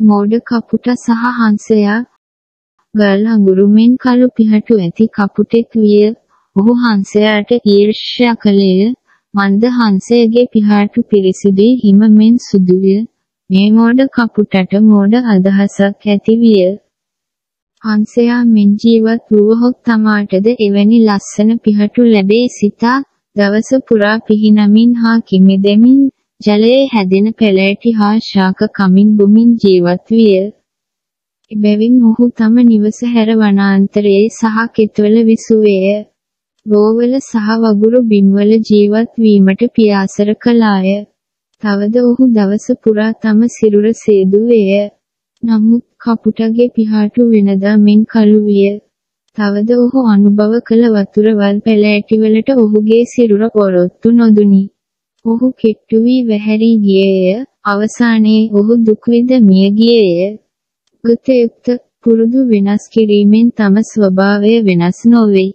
මෝඩ කපුට සහ හංසයා ගල් අඟුරුමෙන් කළු පිහටු ඇති කපුටෙක් විය. ඔහු හංසයාට ඊර්ෂ්‍යා කළේය. මන්ද හංසයගේ පිහාටු පිරිසිදුයි හිම මෙන් සුදුය. මේ මෝඩ කපුටට මෝඩ අදහසක් ඇති විය. හංසයා මෙන් ජීවත් වූවහොත් තමාටද එවැනි ලස්සන පිහටු ලැබේ සිතා දවස පුරා පිහිනමින් හා කිමිදෙමින් ජලයේ හැදෙන පෙළෑටි හා ශාක කමින් බුමින් ජීවත් විය. එබැවින් ඔහු තම නිවස හැර වනාන්තරයේ සහ කෙත්වල විසුවේය. ගෝවල සහ වගුරු බිම්වල ජීවත් වීමට පියාසර කළාය. තවද ඔහු දවස පුරා තම සිරුර සේදුවේය. නමුත් කපුටගේ පිහාටු වෙනදා මෙන් කළු විය. තවද ඔහු අනුභව කළ වතුර වල් පැලෑටිවලට ඔහුගේ සිරුර පොරොත්තු නොදුනි. ඔහු කෙට්ටු වී වැහැරී ගියේය. අවසානයේ ඔහු දුක් විඳ මිය ගියේය. ගතයුක්ත පුරුදු වෙනස් කිරීමෙන් තම ස්වභාවය වෙනස් නොවේ.